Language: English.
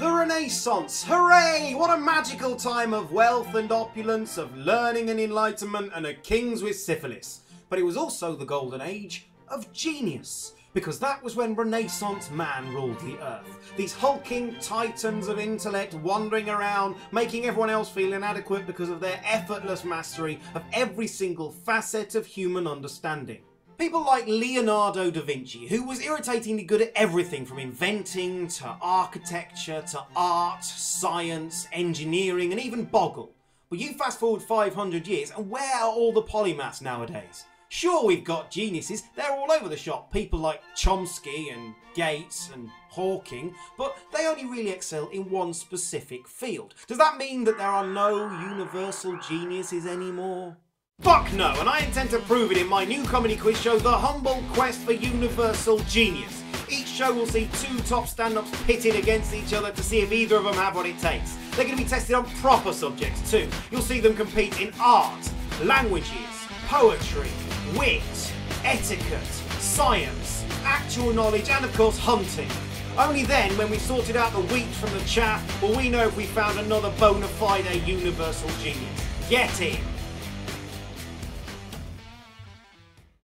The Renaissance! Hooray! What a magical time of wealth and opulence, of learning and enlightenment, and of kings with syphilis. But it was also the golden age of genius. Because that was when Renaissance man ruled the earth. These hulking titans of intellect wandering around, making everyone else feel inadequate because of their effortless mastery of every single facet of human understanding. People like Leonardo da Vinci, who was irritatingly good at everything from inventing to architecture to art, science, engineering, and even Boggle. But you fast forward 500 years, and where are all the polymaths nowadays? Sure, we've got geniuses, they're all over the shop, people like Chomsky and Gates and Hawking, but they only really excel in one specific field. Does that mean that there are no universal geniuses anymore? Fuck no, and I intend to prove it in my new comedy quiz show, The Humble Quest for Universal Genius. Each show will see two top stand-ups pitted against each other to see if either of them have what it takes. They're going to be tested on proper subjects too. You'll see them compete in art, languages, poetry, wit, etiquette, science, actual knowledge, and of course hunting. Only then, when we sorted out the wheat from the chaff, will we know if we found another bona fide universal genius. Get in!